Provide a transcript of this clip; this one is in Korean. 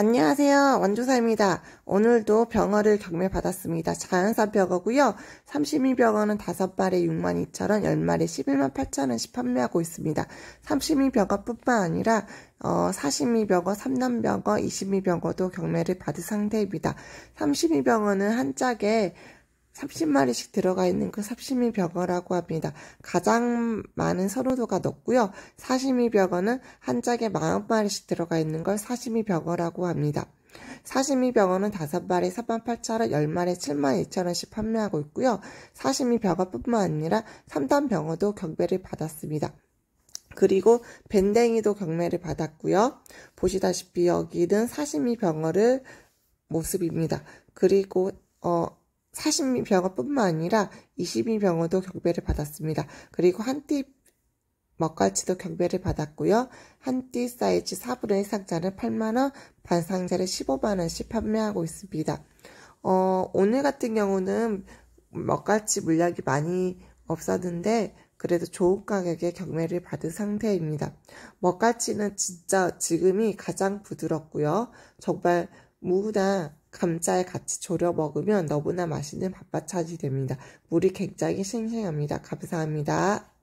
안녕하세요. 원조사입니다. 오늘도 병어를 경매받았습니다. 자연산 병어고요. 32 병어는 5발에 62,000원, 10마리 11만 8천원씩 판매하고 있습니다. 32 병어뿐만 아니라 어, 42 병어, 3남 병어, 22 병어도 경매를 받은 상태입니다. 32 병어는 한 짝에 30마리씩 들어가 있는 그 삽심이 벽어라고 합니다. 가장 많은 선호도가 높고요. 사시미 벽어는 한 짝에 40마리씩 들어가 있는 걸 사시미 벽어라고 합니다. 사시미 벽어는 5마리 48,000원, 10마리 72,000원씩 판매하고 있고요. 사시미 벽어뿐만 아니라 3단 벽어도 경매를 받았습니다. 그리고 밴댕이도 경매를 받았고요. 보시다시피 여기는 사시미 병어를 모습입니다. 그리고 어 40미 병어뿐만 아니라 20미 병어도 경배를 받았습니다. 그리고 한띠 먹갈치도 경배를 받았고요. 한 띠 사이즈 4분의 1 상자는 8만원, 반 상자를 15만원씩 판매하고 있습니다. 어, 오늘 같은 경우는 먹갈치 물량이 많이 없었는데 그래도 좋은 가격에 경매를 받은 상태입니다. 먹갈치는 진짜 지금이 가장 부드럽고요. 정말 무나 감자에 같이 졸여 먹으면 너무나 맛있는 밥밭차지 됩니다. 물이 굉장히 싱싱합니다. 감사합니다.